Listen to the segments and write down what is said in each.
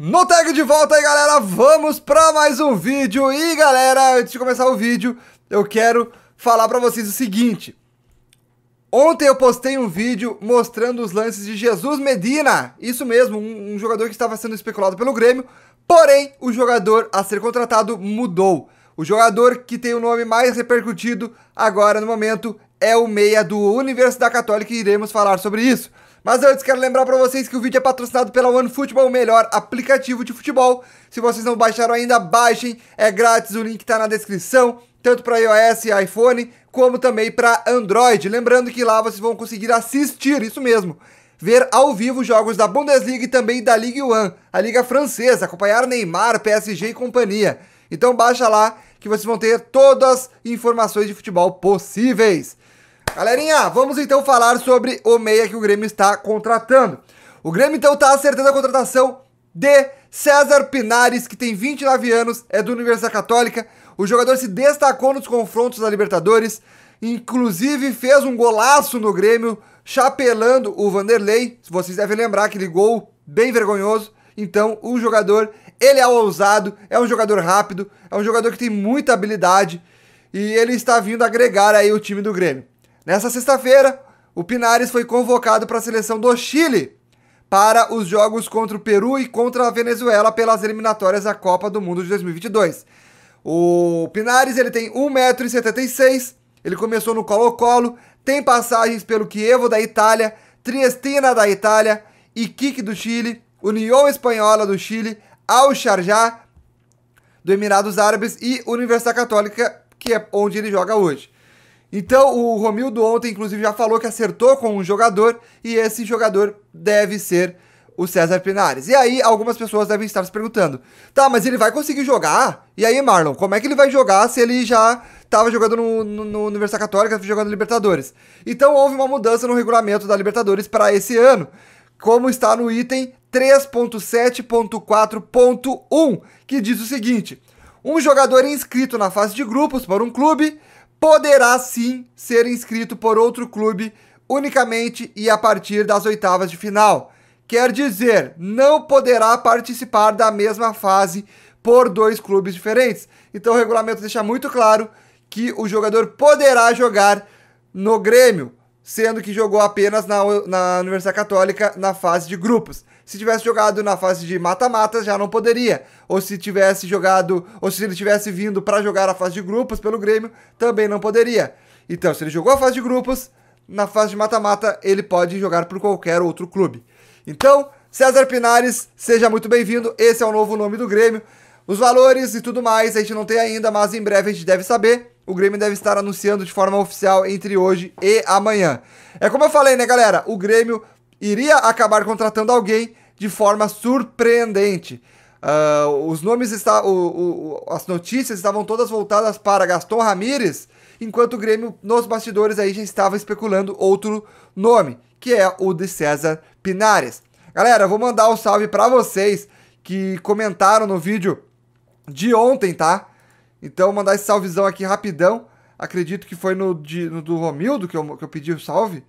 No tag de volta aí, galera, vamos para mais um vídeo. E, galera, antes de começar o vídeo, eu quero falar para vocês o seguinte. Ontem eu postei um vídeo mostrando os lances de Jesus Medina. Isso mesmo, um, um jogador que estava sendo especulado pelo Grêmio. Porém, o jogador a ser contratado mudou. O jogador que tem o nome mais repercutido agora no momento é o meia do Universidade Católica e iremos falar sobre isso. Mas antes quero lembrar para vocês que o vídeo é patrocinado pela OneFootball, o melhor aplicativo de futebol. Se vocês não baixaram ainda, baixem, é grátis, o link está na descrição, tanto para iOS e iPhone, como também para Android. Lembrando que lá vocês vão conseguir assistir, isso mesmo, ver ao vivo jogos da Bundesliga e também da Ligue 1, a liga francesa, acompanhar Neymar, PSG e companhia. Então baixa lá que vocês vão ter todas as informações de futebol possíveis. Galerinha, vamos então falar sobre o meia que o Grêmio está contratando. O Grêmio então está acertando a contratação de César Pinares, que tem 29 anos, é do Universidade Católica. O jogador se destacou nos confrontos da Libertadores, inclusive fez um golaço no Grêmio, chapelando o Vanderlei. Vocês devem lembrar aquele gol bem vergonhoso. Então, o jogador, ele é ousado, é um jogador rápido, é um jogador que tem muita habilidade e ele está vindo agregar aí o time do Grêmio. Nessa sexta-feira, o Pinares foi convocado para a seleção do Chile para os jogos contra o Peru e contra a Venezuela pelas eliminatórias da Copa do Mundo de 2022. O Pinares ele tem 1,76m, ele começou no Colo-Colo, tem passagens pelo Chievo da Itália, Triestina da Itália, Iquique do Chile, União Espanhola do Chile, Al Sharjah do Emirados Árabes e Universidade Católica, que é onde ele joga hoje. Então, o Romildo ontem, inclusive, já falou que acertou com um jogador e esse jogador deve ser o César Pinares. E aí, algumas pessoas devem estar se perguntando: tá, mas ele vai conseguir jogar? E aí, Marlon, como é que ele vai jogar se ele já estava jogando no, no, no Universidade Católica, jogando Libertadores? Então, houve uma mudança no regulamento da Libertadores para esse ano, como está no item 3.7.4.1, que diz o seguinte: um jogador inscrito na fase de grupos por um clube poderá sim ser inscrito por outro clube unicamente e a partir das oitavas de final. Quer dizer, não poderá participar da mesma fase por dois clubes diferentes. Então o regulamento deixa muito claro que o jogador poderá jogar no Grêmio, sendo que jogou apenas na, na Universidade Católica na fase de grupos. Se tivesse jogado na fase de mata-mata, já não poderia. Ou se tivesse jogado, ou se ele tivesse vindo para jogar a fase de grupos pelo Grêmio, também não poderia. Então, se ele jogou a fase de grupos, na fase de mata-mata, ele pode jogar por qualquer outro clube. Então, César Pinares, seja muito bem-vindo. Esse é o novo nome do Grêmio. Os valores e tudo mais a gente não tem ainda, mas em breve a gente deve saber. O Grêmio deve estar anunciando de forma oficial entre hoje e amanhã. É como eu falei, né, galera? O Grêmio iria acabar contratando alguém de forma surpreendente. Uh, os nomes está, o, o, as notícias estavam todas voltadas para Gaston Ramírez, enquanto o Grêmio nos bastidores aí já estava especulando outro nome, que é o de César Pinares. Galera, vou mandar um salve para vocês que comentaram no vídeo de ontem, tá? Então, mandar esse salvezão aqui rapidão. Acredito que foi no, de, no do Romildo que eu, que eu pedi o salve.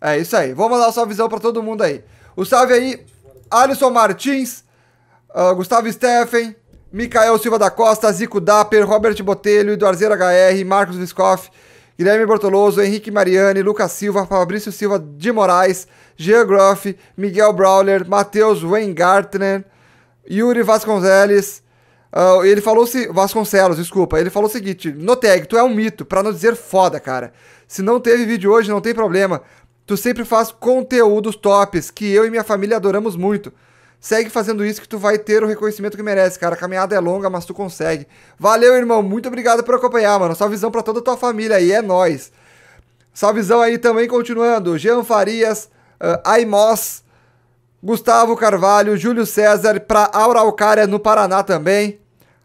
É isso aí. Vou mandar um salvezão pra todo mundo aí. O salve aí, Alisson Martins, uh, Gustavo Steffen, Micael Silva da Costa, Zico Dapper, Robert Botelho, Eduardo HR, Marcos Viscoff, Guilherme Bortoloso, Henrique Mariani, Lucas Silva, Fabrício Silva de Moraes, Jean Groff, Miguel Brawler, Matheus Weingartner, Yuri Vasconcelos, uh, ele falou se Vasconcelos, desculpa, ele falou o seguinte, no tag, tu é um mito, pra não dizer foda, cara. Se não teve vídeo hoje, não tem problema. Tu sempre faz conteúdos tops que eu e minha família adoramos muito. Segue fazendo isso que tu vai ter o reconhecimento que merece, cara. A caminhada é longa, mas tu consegue. Valeu, irmão. Muito obrigado por acompanhar, mano. Salvezão pra toda a tua família aí, é nóis. Salvezão aí também, continuando. Jean Farias, uh, Aimos, Gustavo Carvalho, Júlio César, pra Auralcária no Paraná também.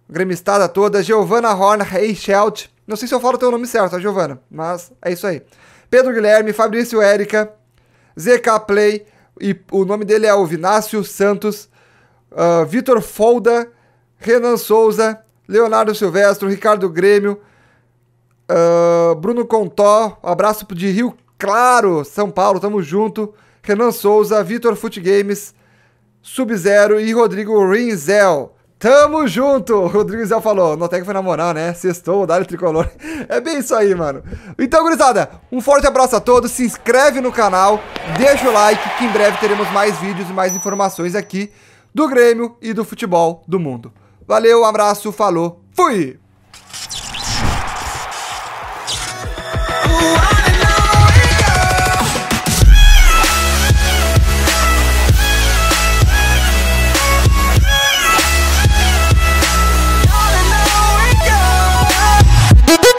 Gremistada toda. Giovana Horn, Reichelt. Não sei se eu falo o teu nome certo, tá, Giovana? Mas é isso aí. Pedro Guilherme, Fabrício Érica, ZK Play, e o nome dele é o Vinácio Santos, uh, Vitor Folda, Renan Souza, Leonardo Silvestre, Ricardo Grêmio, uh, Bruno Contó, abraço de Rio Claro, São Paulo, tamo junto. Renan Souza, Vitor Foot Games, Sub-Zero e Rodrigo Rinzel. Tamo junto! O Rodrigo Zel falou, notei que foi na moral, né? Sextou, dá tricolor. É bem isso aí, mano. Então, gurizada, um forte abraço a todos. Se inscreve no canal, deixa o like, que em breve teremos mais vídeos e mais informações aqui do Grêmio e do futebol do mundo. Valeu, um abraço, falou, fui!